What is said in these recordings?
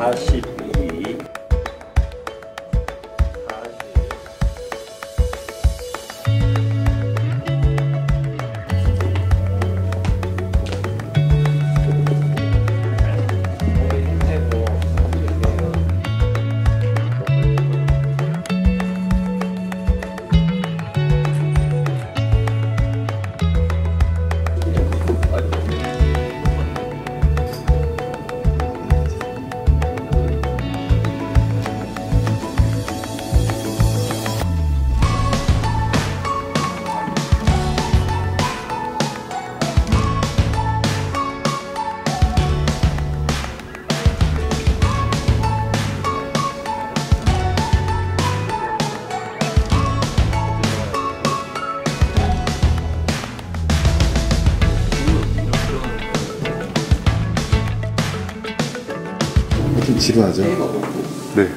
Achei. 지루하죠? 네.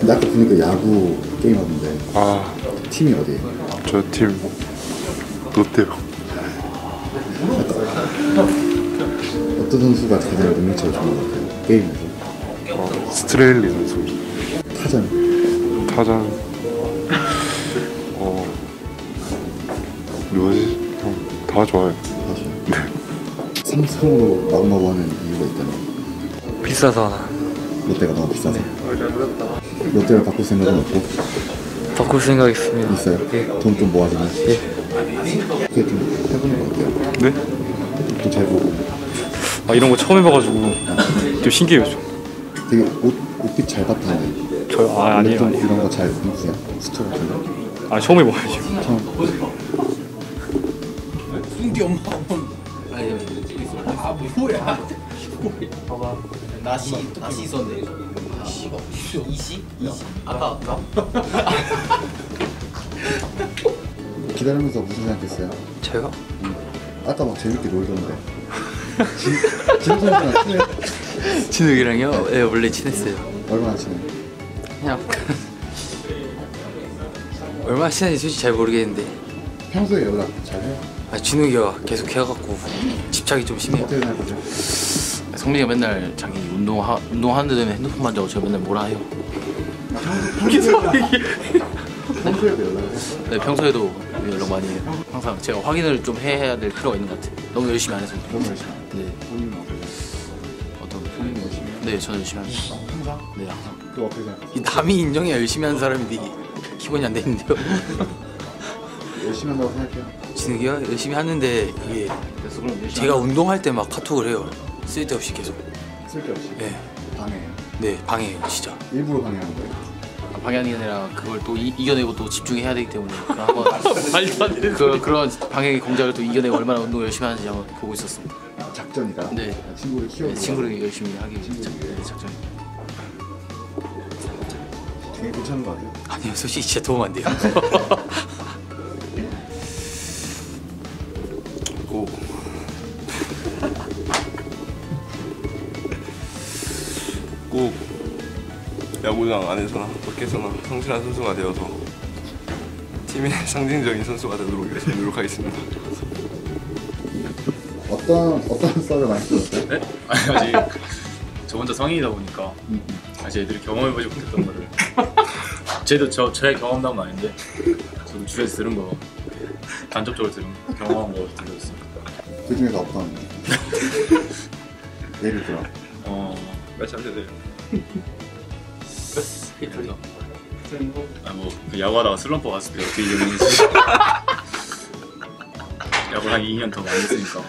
근데 아까 보니까 야구 게임하던데 아, 팀이 어디예요? 저 팀 롯데요. 어떤 선수가 가장 능력치가 좋은 것 같아요? 게임에서 어, 스트레일리 선수. 타전 타잔. 어, 누구지? 형, 다 좋아요. 맞아요 삼성으로 마구마구 하는 이유가 있다면 비싸서 하나 롯데가 너무 비싸서 롯데를 바꿀 생각은 없고 바꿀 생각 있습니다. 있어요? 예. 돈좀 모아주면 예. 그게 좀 해보는 것 같아요 네? 또잘 보고 아 이런 거 처음 해봐가지고 좀 신기해요 좀. 되게 옷, 옷빛 잘 봤던데 저 아, 아니에요 좀 아니에요. 이런 거 잘 보세요 스토어 같은 거 아 처음 해봐야죠. 처음 나시 나시 있었네. 이시 이시 아까 아까 기다리면서 무슨 생각했어요? 제가 아까 막 재밌게 놀던데 진, 진 선수랑 친해? 진욱이랑요? 예 원래 친했어요. 얼마나 친해? 그냥 얼마나 친한지 솔직히 잘 모르겠는데 평소에 연락 잘해요? 아, 진욱이가 계속 해갖고 집착이 좀 심해요. 어떻게 생각하세요? 성민이가 맨날 자기 운동하 운동하는 데 되면 핸드폰 만져고 저 맨날 뭐라 해요. 평소에도 연락해요? 네, 평소에도 연락 많이 해요. 항상 제가 확인을 좀 해야 될 필요가 있는 것 같아요. 너무 열심히 안 해서. 너무 열심히. 네, 본인은? 어떤 본인은 열심히 해요? 네, 저는 열심히 합니다. 항상? 네, 항상. 그거 어떻게 생각하세요? 이 남이 인정해야 열심히 하는 사람인데 기본이 안 돼 있는데요. 열심히 한다고 생각해요? 진욱이가 열심히 하는데 이게 제가 운동할 때 막 카톡을 해요. 쓸데없이 계속. 쓸데없이 네, 방해해요 네 방해해요 진짜. 일부러 방해하는 거예요? 아, 방향이 아니라 그걸 또 이, 이겨내고 또 집중해야 되기 때문에 한번 말도 안 되는 그, 그런 방향의 공작을 또 이겨내고 얼마나 운동 열심히 하는지 한번 보고 있었습니다. 작전이다? 네. 친구를 키워주고 네, 친구를 열심히 하기 친구를 네, 작전. 되게 괜찮은 거 같아요 아니요 솔직히 진짜 도움 안 돼요. 꼭 야구장 안에서나 밖에서나 성실한 선수가 되어서 팀의 상징적인 선수가 되도록 열심히 노력하겠습니다. 어떤 어떤 썰을 많이 들었어요? 네? 아니 아직 저 혼자 성인이다 보니까 아직 애들이 경험해보지 못했던 거를 쟤도 저 저의 경험담은 아닌데 저도 주위에서 들은 거 간접적으로 들은 거, 경험한 거 들렸어요. 그 중에서 어떤 예를 들어 하셔야 돼요. 그래서 아뭐그 야구하다가 슬럼프 갔을 때 어떻게 이겼는지 야구 한 2년 더 많이 했으니까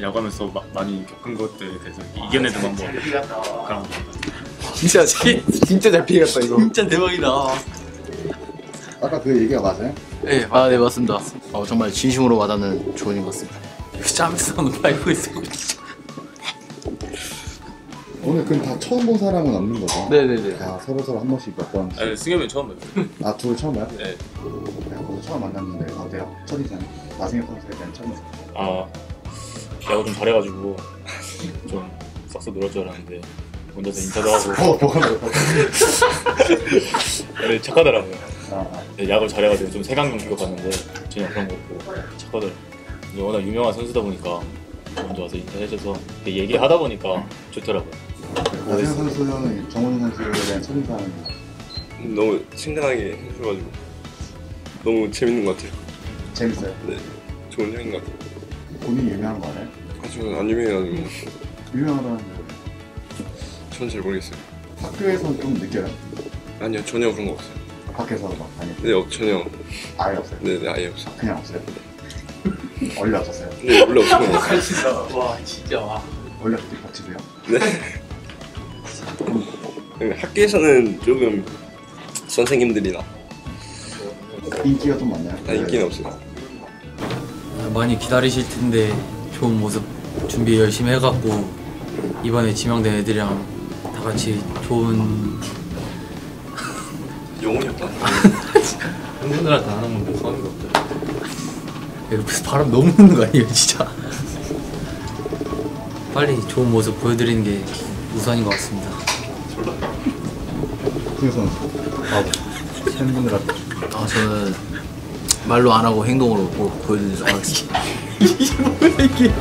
야구하면서 마, 많이 겪은 것들에 대해서 이겨내는 방법 그런 거 진짜 진짜 잘 피해갔다 이거. 진짜 대박이다. 아까 그 얘기가 맞아요? 네, 아, 네 맞습니다. 어, 정말 진심으로 와닿는 조언인 것 같습니다. 짬에서 한번 알고 있어요. 오늘 그럼 다 처음 본 사람은 없는 거죠? 네네네. 다 서로 서로 한 번씩 몇 번. 아니 승엽이 처음 봤어요 아 둘을 처음 봐요? 네. 내가 저도 처음 만났는데 어때요? 첫 인상. 나승엽 선수에 대한 첫 인상. 아 야구 좀 잘해가지고 좀 싹싹 놀을 줄 알았는데 혼자서 인사도 하고 어, 뭐가 뭐가. 근데 착하더라고요 아, 아. 네, 잘해가지고 좀 세강 경기가 봤는데 전혀 그런 거 없고 착하더라고요 워낙 유명한 선수다 보니까 먼저 와서 인사해줘서 얘기하다 보니까 좋더라고요 나승엽 선수는 정훈 선수에 대한 첫 인상은 너무 친근하게 해줘가지고 너무 재밌는 것 같아요. 재밌어요. 네, 좋은 형인 것 같아요. 본인이 유명한 거 알아요? 아주 안 유명해가지고 유명하다는 저는 잘 모르겠어요. 학교에서는 좀 느껴요. 아니요 전혀 그런 거 없어요. 밖에서 막 아니 네 어, 전혀 아예 없어요. 네, 네 아예 없어요. 그냥 없어요. 원래 없었어요. 네 원래 같아요. 와 진짜 와. 원래 그렇게 벅치세요? 네, 학교에서는 조금 선생님들이나 인기가 좀 많나요? 다 인기는 없어요. 많이 기다리실 텐데 좋은 모습 준비 열심히 해갖고 이번에 지명된 애들이랑 다 같이 좋은 영혼이 없다. 팬분들한테 하는 건데 성의가 없죠 이거 무슨 바람 너무 부는 거 아니에요 진짜 빨리 좋은 모습 보여드리는 게 우선인 것 같습니다 선수. 아, 팬분들한테. 아 저는 말로 안 하고 행동으로 보- 보여드리도록 하겠습니다. 이게 뭐야 이게